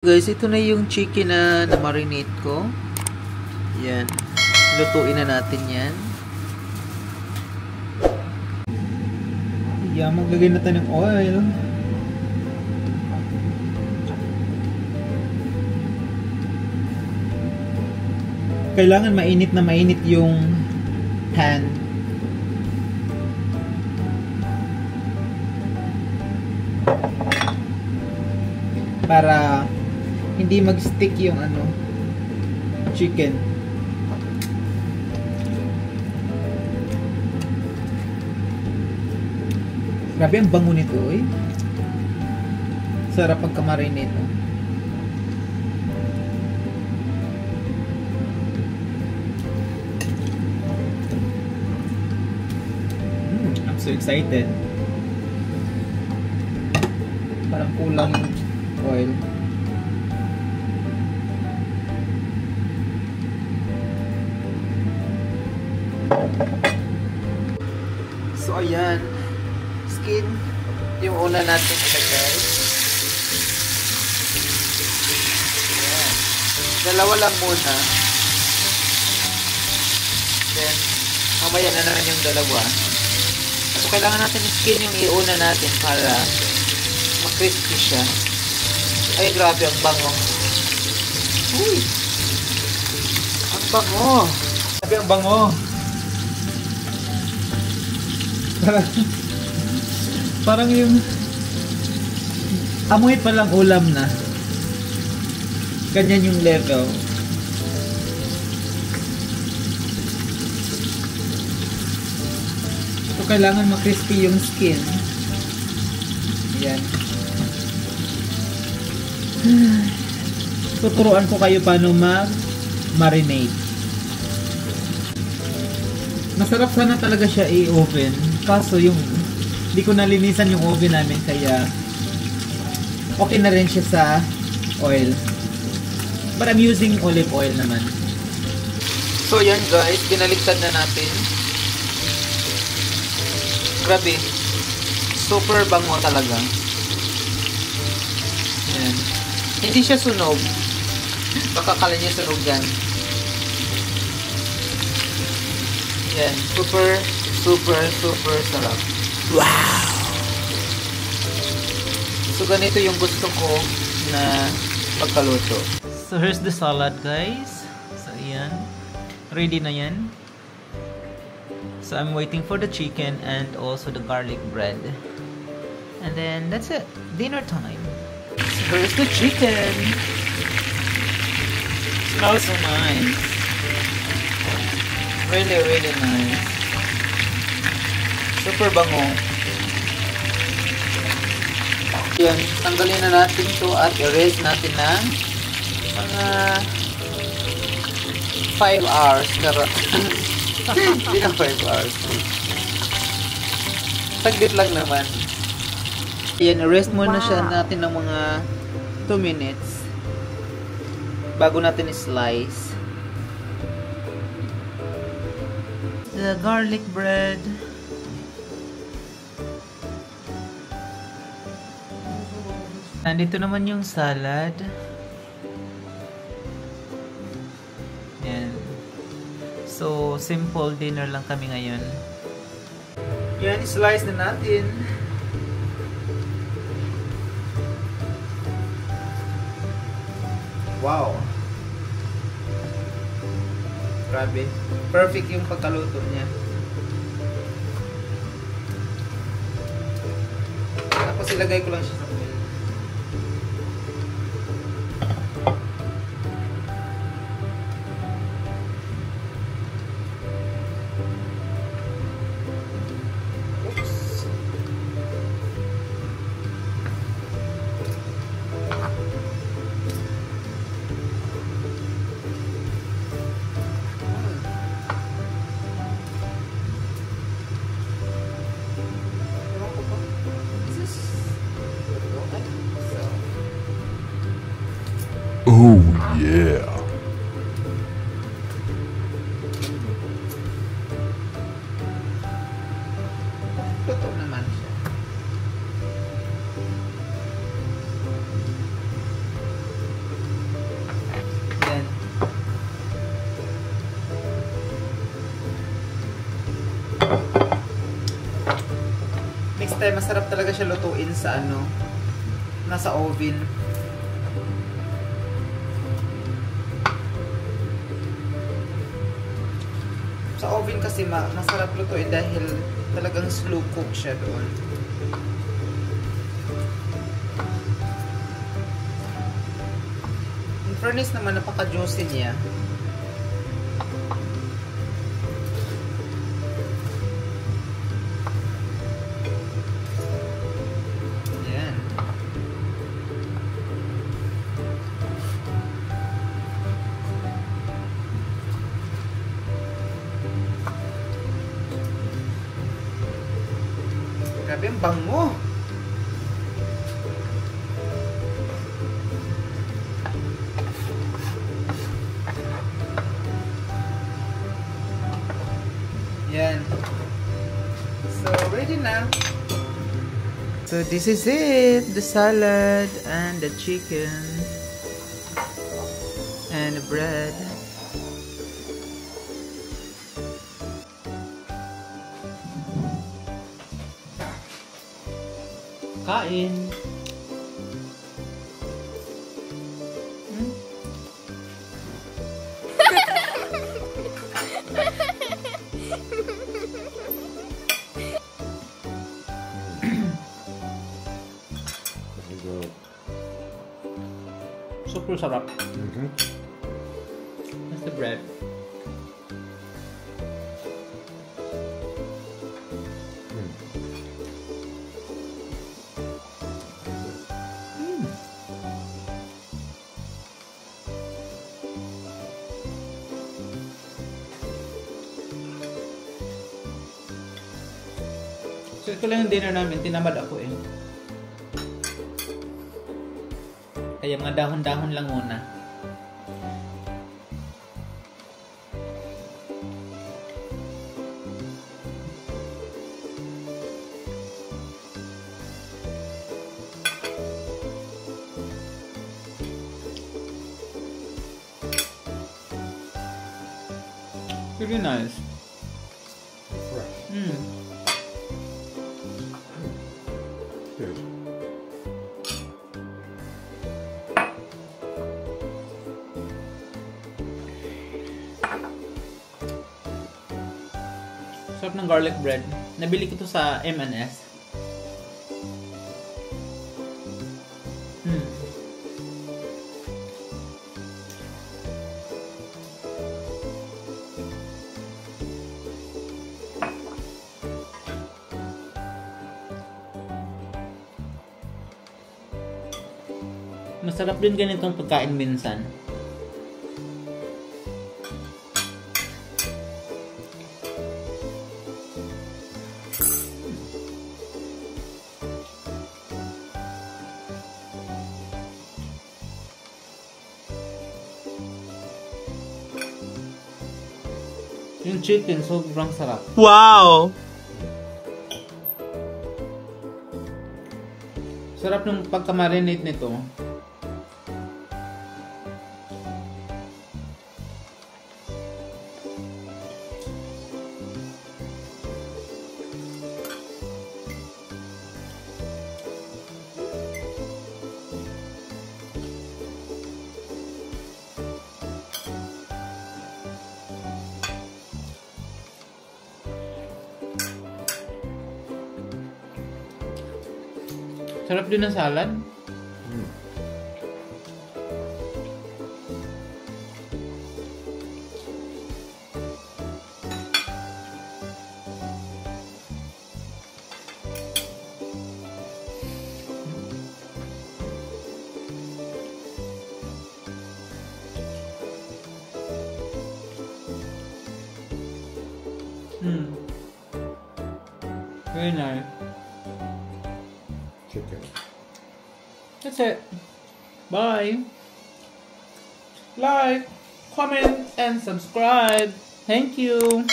Guys, ito na yung chicken na na-marinate ko. Yan. Lutuin na natin yan. Yan, maglagay na tayo ng oil. Kailangan mainit na mainit yung pan. Para hindi mag-stick yung ano chicken. Grabe ang bango nito, eh. Sarap pagka-marinate. Oh. Mm, I'm so excited. Parang kulang oil. Natin ilagay. Ayan. Dalawa lang muna. Then, mamaya na naman yung dalawa. So, kailangan natin skin yung iuna natin para makrispy siya. Ay, grabe, ang bango. Uy! Ang bango! Grabe, ang bango! Parang, parang yung amoy pa lang ulam na. Ganyan yung level. So, kailangan makrispy yung skin. Ayan. Tuturuan ko kayo paano mag-marinate. Masarap sana talaga siya i-oven. Kaso yung hindi ko nalinisan yung oven namin kaya okay na rin siya sa oil. But I'm using olive oil naman. So yan guys, binaliktad na natin. Grabe. Super bango talaga. Yan. Hindi siya sunog. Baka kala niya sunog yan. Yan. Super, super, super sarap. Wow! So, ganito yung gusto ko na pagkaluto. So, here's the salad, guys. So, yan. Ready na yan. So, I'm waiting for the chicken and also the garlic bread. And then, that's it. Dinner time. So, here's the chicken. Smells so nice. Really, really nice. Super bango. Yan, tanggalin na natin to at erase natin ng mga 5 hours. Pero, hindi na 5 hours. Saglit lang naman. Yan, erase muna siya natin ng mga 2 minutes bago natin slice. the garlic bread. Nandito naman yung salad. Yan. So, simple dinner lang kami ngayon. Yan, slice na natin. Wow! Grabe. Perfect yung pagkaluto niya. Tapos ilagay ko lang siya sa Oh yeah. Totoo naman. Then, next time, masarap talaga siya lutuin sa ano, nasa oven. Sa oven kasi ma masarap lutuin dahil talagang slow cook siya doon. In fairness naman, napaka-juicy niya. Grabe ang bango. Yan. So, ready na. So, this is it. The salad and the chicken. And the bread. Kain. Hmm? Super sarap. Mm-hmm. That's the bread. Ito lang yung dinner namin, tinamad ako eh. Kaya mga dahon-dahon lang muna. Really nice. Sarap ng garlic bread. Nabili ko to sa M&S. Hmm. Masarap din ganitong pagkain minsan. Yung chicken, sobrang sarap. Wow! Sarap ng pagka-marinate nito. Sarap din ng salad. Hmm. Very nice. That's it. Bye. Like, comment, and subscribe. Thank you.